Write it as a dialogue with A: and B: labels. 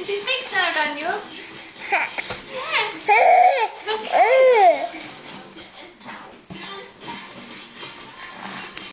A: Is it fixed now, Daniel?